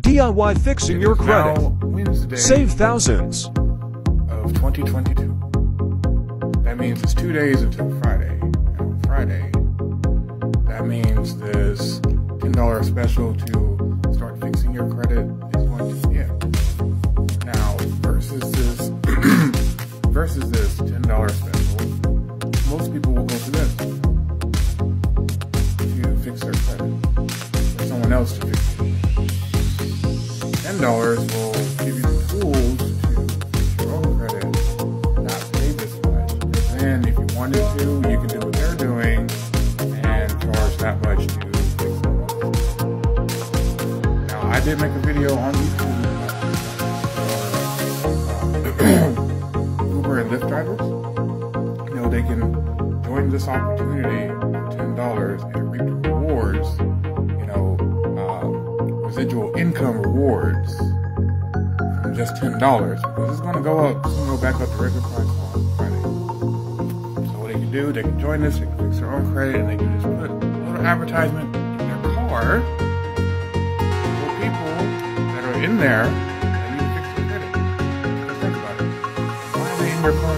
DIY fixing your It is now credit. Wednesday Save thousands. of 2022. That means it's two days until Friday. And on Friday, that means this $10 special to start fixing your credit is going to begin. Now, versus this, versus this $10 special, most people will go to this to fix their credit. For someone else to fix it. Ten dollars will give you the tools to your own credit and not pay this much. And if you wanted to, you can do what they're doing and charge that much to fix. Now, I did make a video on YouTube uh, Uber and Lyft drivers. You know, they can join this opportunity for ten dollars and reap income rewards from just ten dollars. This is going to go up, it's going to go back up to regular price on Friday. So what they can do, they can join this, they can fix their own credit, and they can just put a little advertisement in their car for people that are in there that need to fix their credit. Just think about it. Why are they in their car